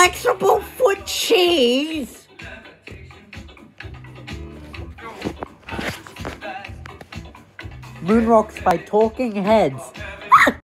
flexible foot cheese. Moon rocks by Talking Heads.